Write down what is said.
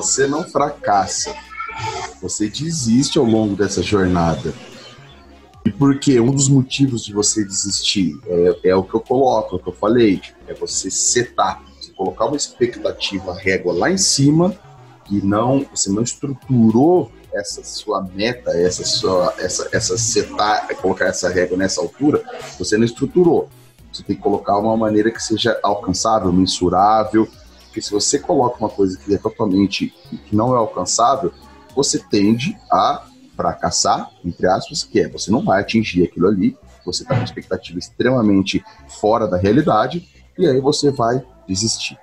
você não fracassa. Você desiste ao longo dessa jornada. E por quê? Um dos motivos de você desistir é, é o que eu coloco, é o que eu falei, é você setar, você colocar uma expectativa régua lá em cima e não, você não estruturou essa sua meta, essa sua, essa, essa setar, colocar essa régua nessa altura, você não estruturou. Você tem que colocar uma maneira que seja alcançável, mensurável, porque se você coloca uma coisa que é totalmente que não é alcançável, você tende a fracassar, entre aspas, que é você não vai atingir aquilo ali, você está com expectativa extremamente fora da realidade, e aí você vai desistir.